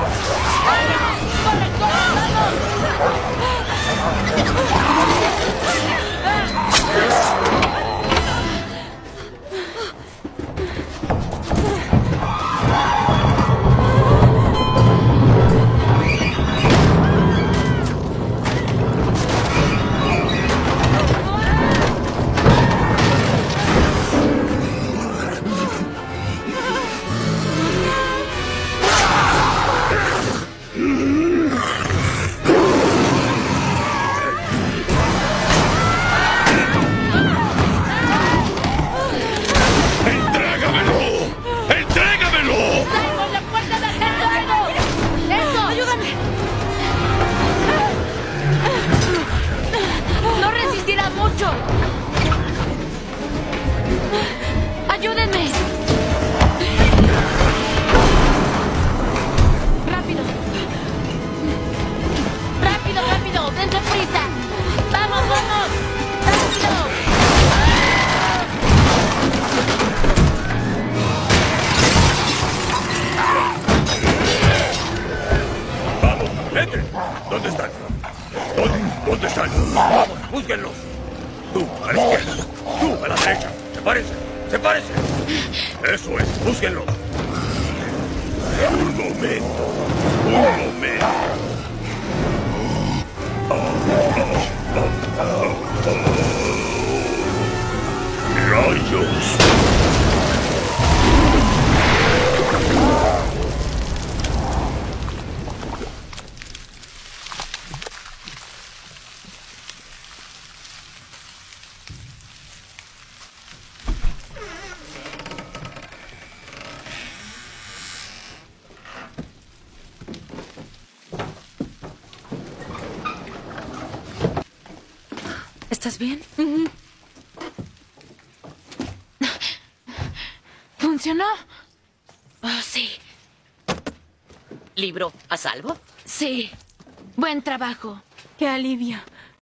¡Vamos! ¡Ayúdenme! ¡Rápido! ¡Rápido, rápido! ¡Dense prisa! ¡Vamos, vamos! ¡Rápido! ¡Vamos, gente! ¿Dónde están? ¿Dónde, dónde están? ¡Vamos, búsquenlos! Tú, a la izquierda. Tú, a la derecha. Sepárense. Sepárense. Eso es, búsquenlos. Un momento. Un momento. ¡Rayos! ¿Estás bien? ¿Funcionó? Oh, sí. ¿Libro a salvo? Sí. Buen trabajo. Qué alivio.